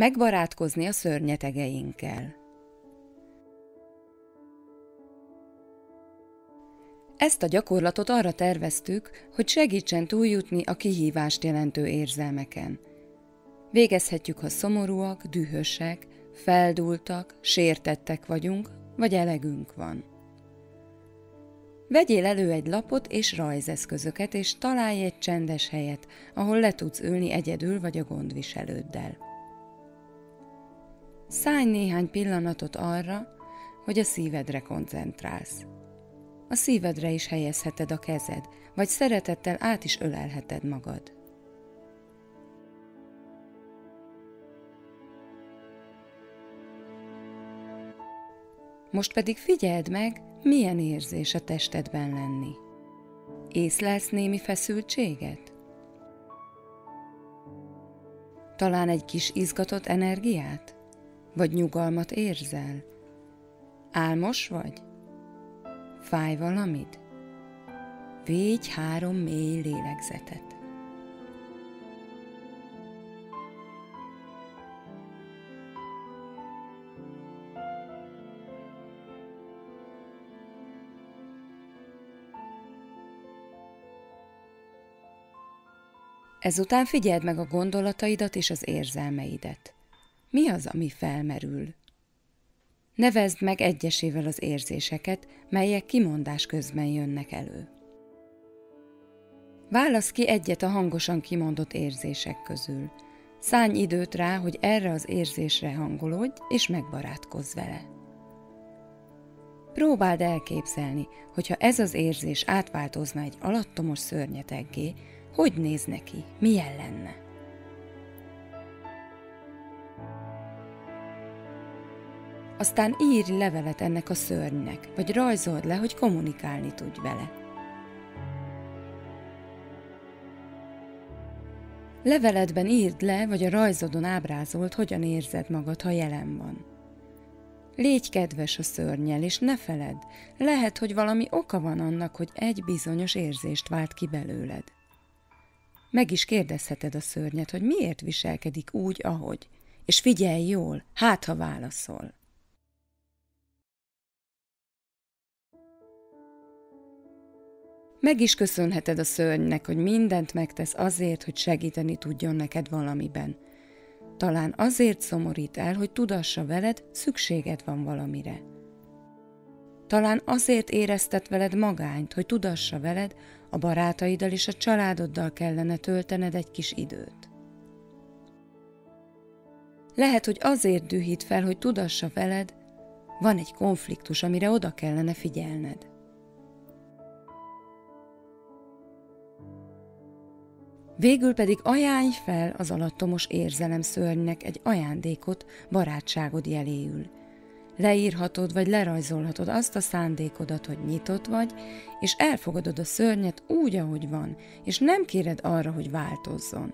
Megbarátkozni a szörnyetegeinkkel. Ezt a gyakorlatot arra terveztük, hogy segítsen túljutni a kihívást jelentő érzelmeken. Végezhetjük, ha szomorúak, dühösek, feldultak, sértettek vagyunk, vagy elegünk van. Vegyél elő egy lapot és rajzeszközöket, és találj egy csendes helyet, ahol le tudsz ülni egyedül vagy a gondviselőddel. Szállj néhány pillanatot arra, hogy a szívedre koncentrálsz. A szívedre is helyezheted a kezed, vagy szeretettel át is ölelheted magad. Most pedig figyeld meg, milyen érzés a testedben lenni. Észlelsz némi feszültséget? Talán egy kis izgatott energiát? Vagy nyugalmat érzel? Álmos vagy? Fáj valamit? Végy három mély lélegzetet. Ezután figyeld meg a gondolataidat és az érzelmeidet. Mi az, ami felmerül? Nevezd meg egyesével az érzéseket, melyek kimondás közben jönnek elő. Válasz ki egyet a hangosan kimondott érzések közül. Szállj időt rá, hogy erre az érzésre hangolódj, és megbarátkozz vele. Próbáld elképzelni, hogyha ez az érzés átváltozna egy alattomos szörnyeteggé, hogy néz neki, milyen lenne? Aztán írj levelet ennek a szörnynek, vagy rajzold le, hogy kommunikálni tudj vele. Leveledben írd le, vagy a rajzodon ábrázolt, hogyan érzed magad, ha jelen van. Légy kedves a szörnyel, és ne feled, lehet, hogy valami oka van annak, hogy egy bizonyos érzést vált ki belőled. Meg is kérdezheted a szörnyet, hogy miért viselkedik úgy, ahogy, és figyelj jól, hát ha válaszol. Meg is köszönheted a szörnynek, hogy mindent megtesz azért, hogy segíteni tudjon neked valamiben. Talán azért szomorít el, hogy tudassa veled, szükséged van valamire. Talán azért éreztet veled magányt, hogy tudassa veled, a barátaiddal és a családoddal kellene töltened egy kis időt. Lehet, hogy azért dühít fel, hogy tudassa veled, van egy konfliktus, amire oda kellene figyelned. Végül pedig ajánlj fel az alattomos érzelem szörnynek egy ajándékot barátságod jeléül. Leírhatod vagy lerajzolhatod azt a szándékodat, hogy nyitott vagy, és elfogadod a szörnyet úgy, ahogy van, és nem kéred arra, hogy változzon.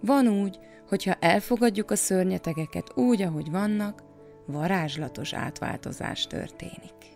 Van úgy, hogyha elfogadjuk a szörnyetegeket úgy, ahogy vannak, varázslatos átváltozás történik.